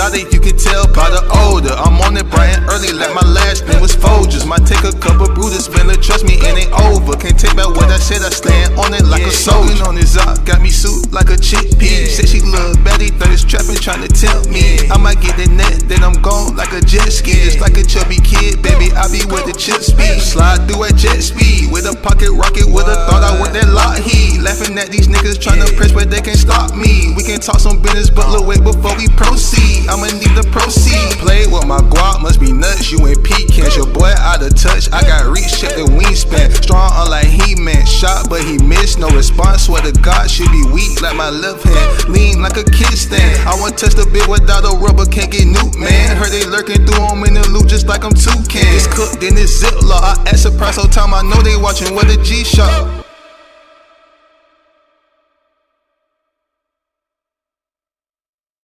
exotic, you can tell by the odor. I'm on it bright and early, like my last name was Folgers. Might take a cup of Brutus, Miller, trust me, it ain't over. Can't take back what I said, I stand on it like yeah. a soldier. on his up, got me suit like a chickpea. Yeah. Said she look Betty, thirst trapping, trying to tempt me. Yeah. I might get the net, then I'm gone like a jet ski. Yeah. Just like a chubby kid, baby, I be with the chip speed. Slide through at jet speed with a pocket rocket, with a thought I went at these niggas trying to press, but they can't stop me. We can talk some business, but look, wait before we proceed. I'ma need the proceed. Play with my guap, must be nuts. You ain't pecans, your boy out of touch. I got reach, check the wingspan. Strong, unlike He-Man. Shot, but he missed. No response. Swear to God, should be weak like my left hand. Lean like a kickstand. I want touch the bit without a rubber, can't get nuked, man. Heard they lurking through them in the loop just like I'm toucan. It's cooked in this ziplock. I ask a price all time, I know they watching with a G-Shock.